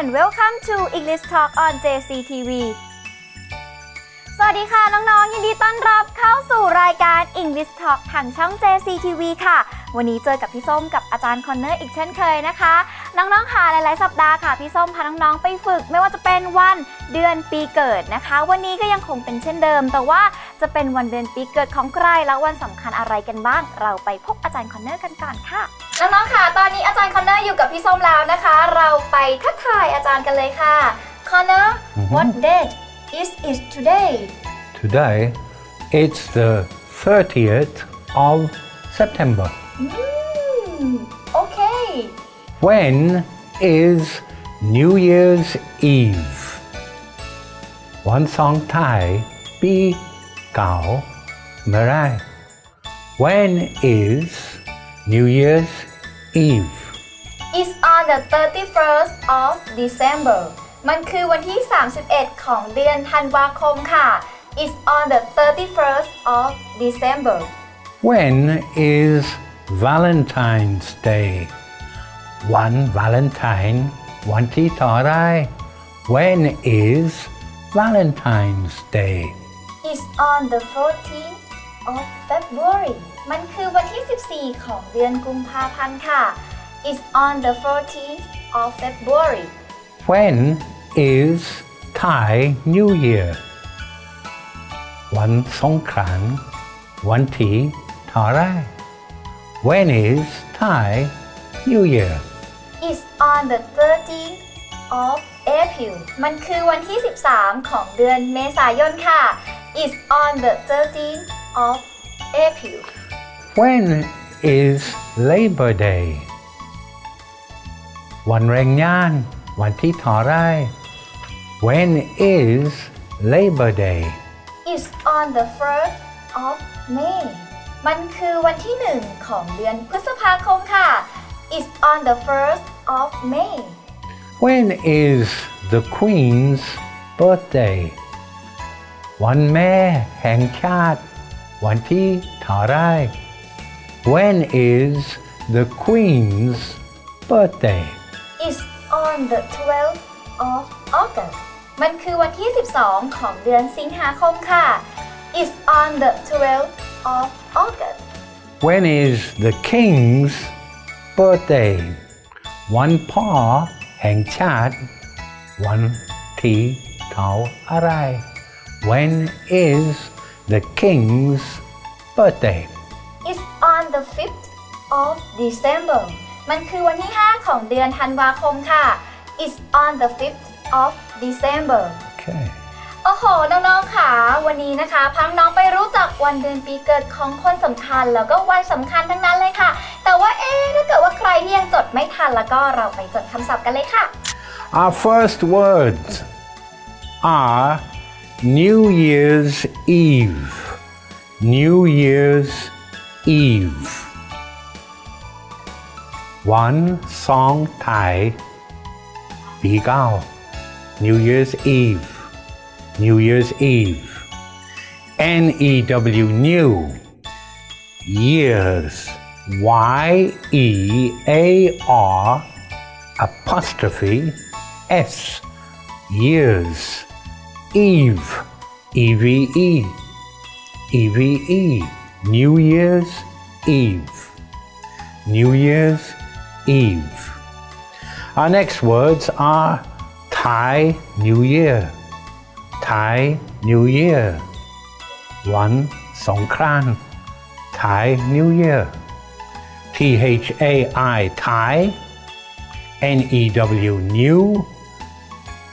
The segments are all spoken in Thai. and welcome to English Talk on JCTV สวัสดีค่ะน้องๆ ยินดีต้อนรับเข้าสู่รายการ English Talk ทางช่อง JCTV ค่ะ วันนี้เจอกับพี่ส้มกับอาจารย์คอนเนอร์อีกเช่นเคยนะคะ น้องๆ ค่ะหลายๆ สัปดาห์ค่ะพี่ส้มพาน้องๆ ไปฝึกไม่ว่าจะเป็นวันเดือนปีเกิดนะคะ วันนี้ก็ยังคงเป็นเช่นเดิม แต่ว่าจะเป็นวันเดือนปีเกิดของใครแล้ววันสำคัญอะไรกันบ้าง เราไปพบอาจารย์คอนเนอร์กันก่อนค่ะน้องๆ ค่ะ ตอนนี้อาจารย์คอนเนอร์อยู่กับพี่ส้มแล้วนะคะ เราไปทักทายอาจารย์กันเลยค่ะ คอนเนอร์ what date is it today Today it's the 30th of September mm, Okay When is New Year's Eve วันสองไทยปีเก่าเมื่อไร When is New Year's Eve is on the 31st of December มันคือวันที่ 31 ของเดือนธันวาคม ค่ะ on the 31st of December When is Valentine's Day One Valentine วันที่เท่าไร When is Valentine's Day It's on the 14th of February มันคือวันที่ 14 ของเดือนกุมภาพันธ์ค่ะ It's on the 14th of February When is Thai New Year วันสงกรานต์วันที่เท่าไร When is Thai New Year It's on the 13th of April มันคือวันที่13ของเดือนเมษายนค่ะ It's on the 13th of April. When is Labor Day? วันแรงงาน วันที่ทอไร When is Labor Day? It's on the first of May. มันคือวันที่หนึ่งของเดือนพฤษภาคมค่ะ It's on the first of May. When is the Queen's birthday? วันแม่แห่งชาติ20 tarai. When is the Queen's birthday? It's on the 12th of August. มันคือวันที่ 12 It's on the 12th of August. When is the King's birthday? วันพ่อแห่งชาติ วันที่เขาอะไร When is the king's birthday It's on the 5th of December มันคือวันที่5ของเดือนธันวาคมค่ะ It's on the 5th of December okay. โอ้โห น้องๆค่ะวันนี้นะคะพังน้องไปรู้จักวันเดือนปีเกิดของคนสำคัญแล้วก็วันสำคัญทั้งนั้นเลยค่ะ แต่ว่าเอ๊ถ้าเกิดว่าใครที่ยังจดไม่ทัน แล้วก็เราไปจดคำศัพท์กันเลยค่ะ Our first words are New Year's Eve. New Year's Eve. One song Thai. Bì Gao. New Year's Eve. New Year's Eve. N E W New. Years. Y E A R apostrophe S. Years Eve, EVE, EVE, New Year's Eve, New Year's Eve. Our next words are Thai New Year, Thai New Year, One Songkran, Thai New Year, T H A I Thai, N E W New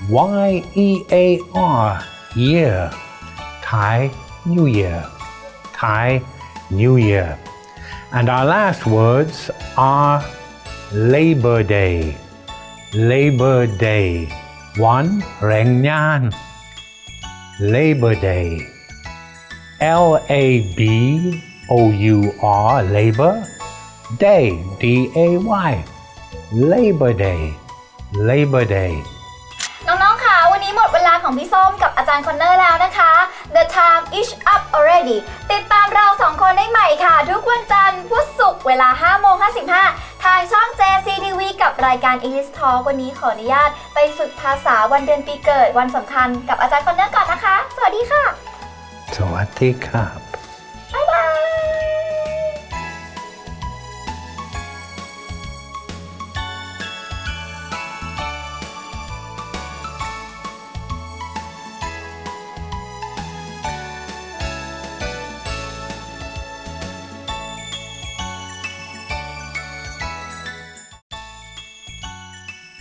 Y E A R, year. Thai New Year. Thai New Year. And our last words are Labor Day. Labor Day. One Reng Labor Day. L A B O U R, Labor. Day, D A Y. Labor Day. Labor Day. ี้หมดเวลาของพี่ส้มกับอาจารย์คอนเนอร์แล้วนะคะ The time is up already ติดตามเราสองคนได้ใหม่ค่ะ ทุกวันจันทร์พุธศุกร์เวลา5โมง55 ทางช่อง JCTV กับรายการ English Talk วันนี้ขออนุญาตไปฝึกภาษาวันเดือนปีเกิดวันสำคัญกับอาจารย์คอนเนอร์ก่อนนะคะ สวัสดีค่ะ สวัสดีครับ